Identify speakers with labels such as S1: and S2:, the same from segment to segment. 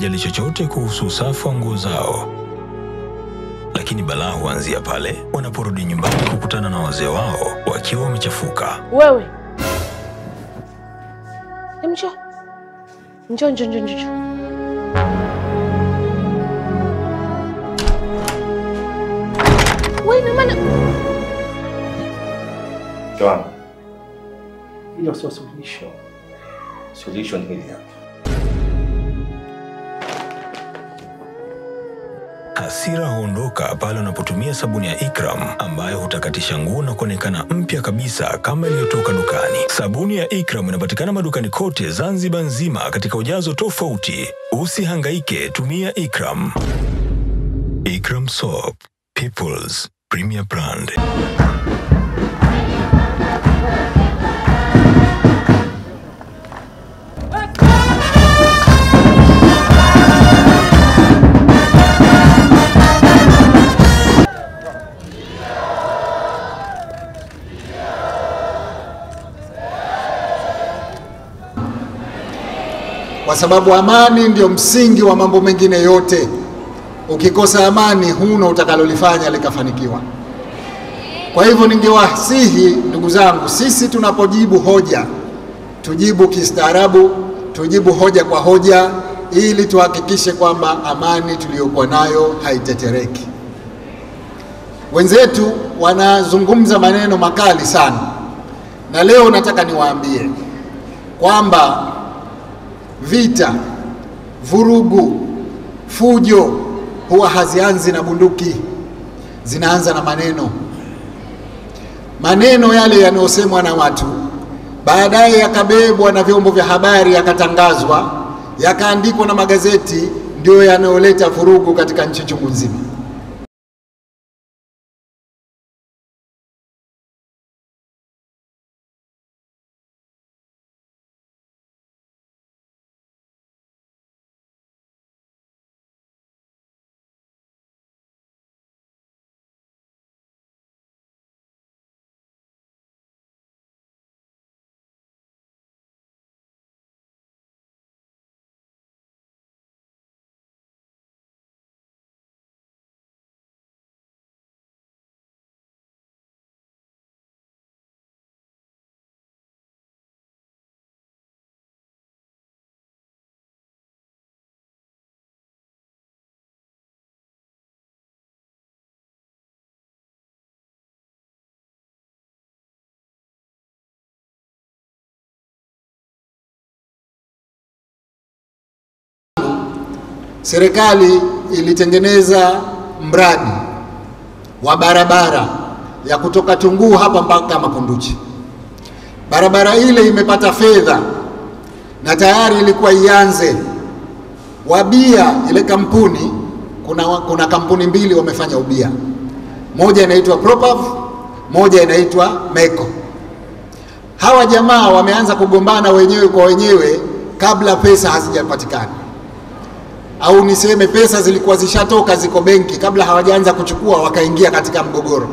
S1: hawajali chochote kuhusu usafi wa nguo zao, lakini balaa huanzia pale wanaporudi nyumbani kukutana na wazee wao wakiwa wamechafuka.
S2: Wewe njoo njoo njoo njoo njoo. Wewe ina maana
S3: Joana, hilo sio suluhisho. Suluhisho ni hili hapa.
S1: Hasira huondoka pale unapotumia sabuni ya Ikram ambayo hutakatisha nguo na kuonekana mpya kabisa kama iliyotoka dukani. Sabuni ya Ikram inapatikana madukani kote Zanzibar nzima katika ujazo tofauti. Usihangaike, tumia Ikram. Ikram Soap, People's Premier Brand.
S4: Kwa sababu amani ndio msingi wa mambo mengine yote. Ukikosa amani, huna utakalolifanya likafanikiwa. Kwa hivyo, ningewasihi ndugu zangu, sisi tunapojibu hoja tujibu kistaarabu, tujibu hoja kwa hoja, ili tuhakikishe kwamba amani tuliyokuwa nayo haitetereki. Wenzetu wanazungumza maneno makali sana, na leo nataka niwaambie kwamba vita, vurugu, fujo huwa hazianzi na bunduki, zinaanza na maneno. Maneno yale yanayosemwa na watu baadaye yakabebwa na vyombo vya habari, yakatangazwa, yakaandikwa na magazeti, ndio yanayoleta vurugu katika nchi chungu nzima. Serikali ilitengeneza mradi wa barabara ya kutoka Tunguu hapa mpaka Makunduchi. Barabara ile imepata fedha na tayari ilikuwa ianze. Wabia ile kampuni, kuna, kuna kampuni mbili wamefanya ubia, moja inaitwa Propav, moja inaitwa Meko. Hawa jamaa wameanza kugombana wenyewe kwa wenyewe kabla pesa hazijapatikana au niseme pesa zilikuwa zishatoka ziko benki kabla hawajaanza kuchukua, wakaingia katika mgogoro.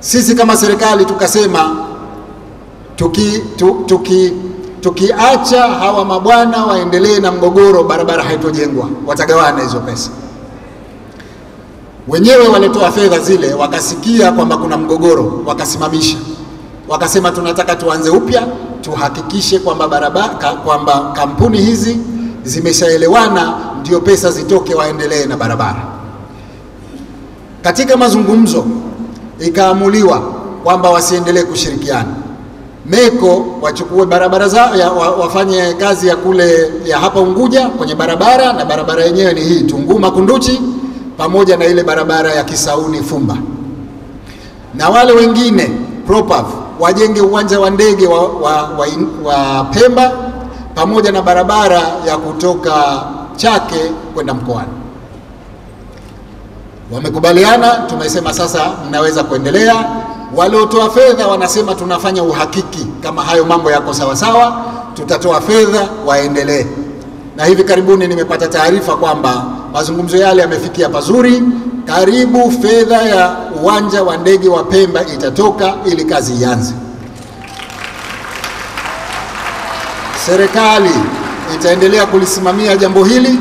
S4: Sisi kama serikali tukasema tuki, tu, tuki, tukiacha hawa mabwana waendelee na mgogoro, barabara haitojengwa, watagawana hizo pesa. Wenyewe walitoa fedha zile, wakasikia kwamba kuna mgogoro, wakasimamisha, wakasema tunataka tuanze upya, tuhakikishe kwamba barabara kwamba kampuni hizi zimeshaelewana ndio pesa zitoke waendelee na barabara. Katika mazungumzo ikaamuliwa kwamba wasiendelee kushirikiana, Meko wachukue barabara za, ya, wa, wafanye kazi ya kule ya hapa Unguja kwenye barabara, na barabara yenyewe ni hii Tunguma Kunduchi, pamoja na ile barabara ya Kisauni Fumba, na wale wengine Propav wajenge uwanja wa ndege wa, wa, wa, wa Pemba pamoja na barabara ya kutoka Chake kwenda mkoani. Wamekubaliana, tumesema sasa mnaweza kuendelea. Waliotoa fedha wanasema tunafanya uhakiki kama hayo mambo yako sawa sawa, tutatoa fedha waendelee. Na hivi karibuni nimepata taarifa kwamba mazungumzo yale yamefikia pazuri, karibu fedha ya uwanja wa ndege wa Pemba itatoka ili kazi ianze. Serikali itaendelea kulisimamia jambo hili,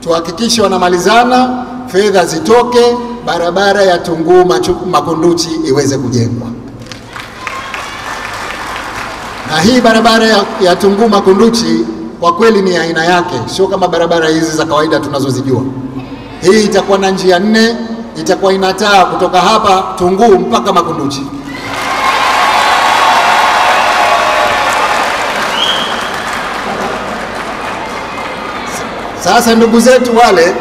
S4: tuhakikishe wanamalizana, fedha zitoke, barabara ya Tunguu Makunduchi iweze kujengwa. Na hii barabara ya, ya Tunguu Makunduchi kwa kweli ni ya aina yake, sio kama barabara hizi za kawaida tunazozijua. Hii itakuwa na njia nne, itakuwa inataa kutoka hapa Tunguu mpaka Makunduchi. Sasa ndugu zetu wale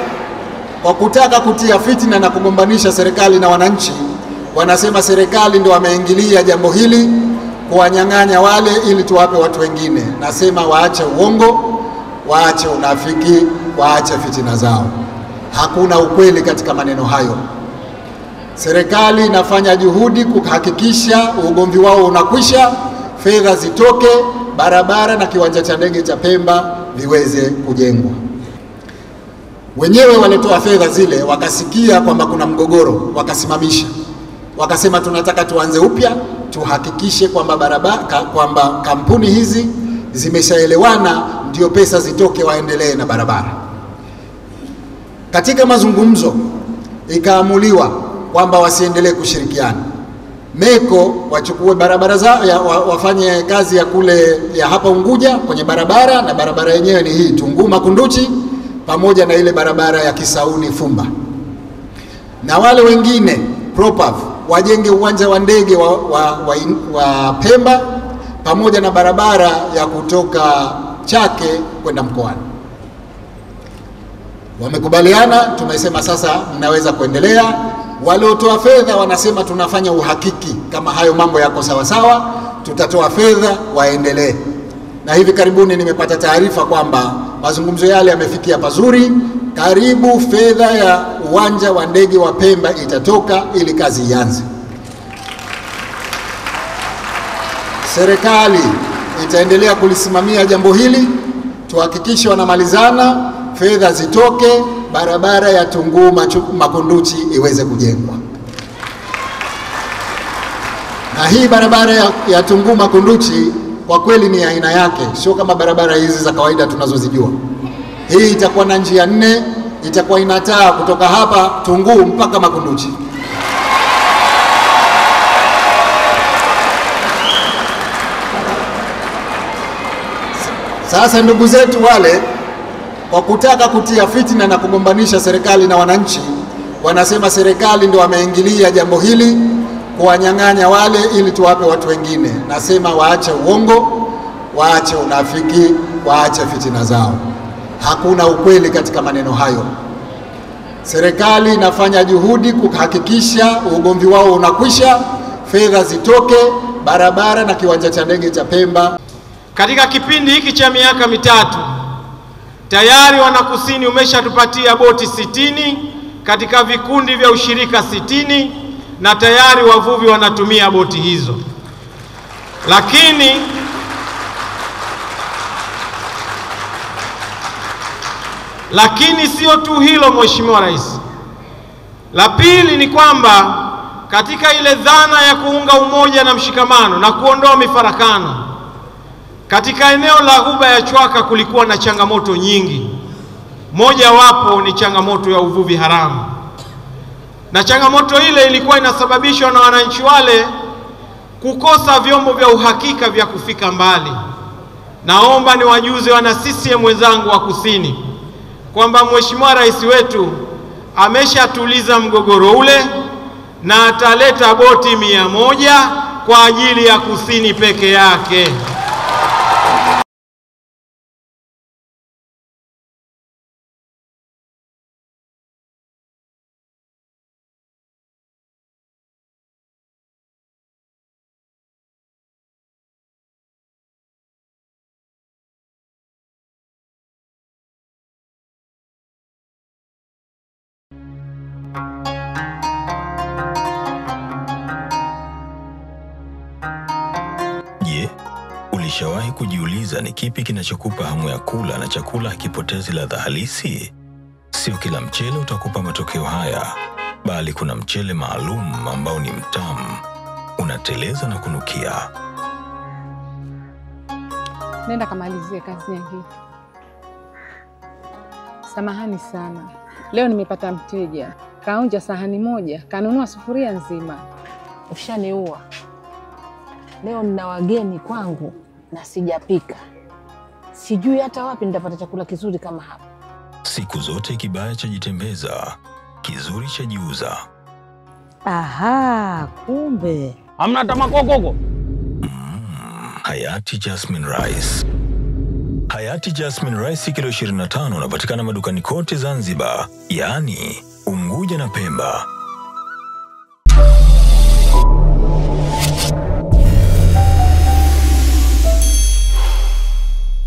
S4: kwa kutaka kutia fitina na kugombanisha serikali na wananchi, wanasema serikali ndio wameingilia jambo hili kuwanyang'anya wale ili tuwape watu wengine. Nasema waache uongo, waache unafiki, waache fitina zao. Hakuna ukweli katika maneno hayo. Serikali inafanya juhudi kuhakikisha ugomvi wao unakwisha, fedha zitoke, barabara na kiwanja cha ndege cha Pemba viweze kujengwa. Wenyewe walitoa fedha zile, wakasikia kwamba kuna mgogoro, wakasimamisha, wakasema tunataka tuanze upya, tuhakikishe kwamba barabara kwamba kampuni hizi zimeshaelewana, ndio pesa zitoke, waendelee na barabara. Katika mazungumzo ikaamuliwa kwamba wasiendelee kushirikiana. Meko wachukue barabara za, ya, wa, wafanye kazi ya kule ya hapa Unguja kwenye barabara, na barabara yenyewe ni hii Tunguu Makunduchi pamoja na ile barabara ya Kisauni Fumba, na wale wengine Propav wajenge uwanja wa ndege wa, wa, wa, wa Pemba pamoja na barabara ya kutoka Chake kwenda mkoani. Wamekubaliana, tumesema sasa mnaweza kuendelea. Waliotoa fedha wanasema tunafanya uhakiki kama hayo mambo yako sawa sawa, tutatoa fedha waendelee. Na hivi karibuni nimepata taarifa kwamba mazungumzo yale yamefikia pazuri, karibu fedha ya uwanja wa ndege wa Pemba itatoka ili kazi ianze. Serikali itaendelea kulisimamia jambo hili, tuhakikishe wanamalizana, fedha zitoke, barabara ya Tunguu Makunduchi iweze kujengwa. Na hii barabara ya, ya Tunguu Makunduchi kwa kweli ni aina yake, sio kama barabara hizi za kawaida tunazozijua. Hii itakuwa na njia nne, itakuwa ina taa kutoka hapa Tunguu mpaka Makunduchi. Sasa ndugu zetu wale kwa kutaka kutia fitina na kugombanisha serikali na wananchi, wanasema serikali ndio wameingilia jambo hili kuwanyang'anya wale ili tuwape watu wengine. Nasema waache uongo, waache unafiki, waache fitina zao. Hakuna ukweli katika maneno hayo. Serikali inafanya juhudi kuhakikisha ugomvi wao unakwisha, fedha zitoke, barabara na kiwanja cha ndege cha Pemba
S5: Katika kipindi hiki cha miaka mitatu tayari wanakusini umeshatupatia boti sitini katika vikundi vya ushirika sitini na tayari wavuvi wanatumia boti hizo, lakini lakini sio tu hilo, Mheshimiwa Rais. La pili ni kwamba katika ile dhana ya kuunga umoja na mshikamano na kuondoa mifarakano katika eneo la Ghuba ya Chwaka kulikuwa na changamoto nyingi. Mojawapo ni changamoto ya uvuvi haramu, na changamoto ile ilikuwa inasababishwa na wananchi wale kukosa vyombo vya uhakika vya kufika mbali. Naomba niwajuze wana CCM wenzangu wa Kusini kwamba Mheshimiwa Rais wetu ameshatuliza mgogoro ule na ataleta boti mia moja kwa ajili ya Kusini peke yake.
S1: Ulishawahi kujiuliza ni kipi kinachokupa hamu ya kula na chakula hakipotezi ladha halisi? Sio kila mchele utakupa matokeo haya, bali kuna mchele maalum ambao ni mtamu, unateleza na kunukia.
S2: Nenda kamalizie kazi yangu.
S6: Samahani sana, leo nimepata mteja kaonja sahani moja kanunua sufuria nzima.
S7: Ushaniua. Leo nina wageni kwangu na sijapika, sijui hata wapi nitapata chakula kizuri kama hapa.
S1: Siku zote kibaya chajitembeza, kizuri chajiuza.
S7: Aha, kumbe
S8: Hamna hata makokoko.
S1: Hayati Jasmine Rice. Hayati Jasmine Rice kilo 25 unapatikana madukani kote Zanzibar, yaani Unguja na Pemba.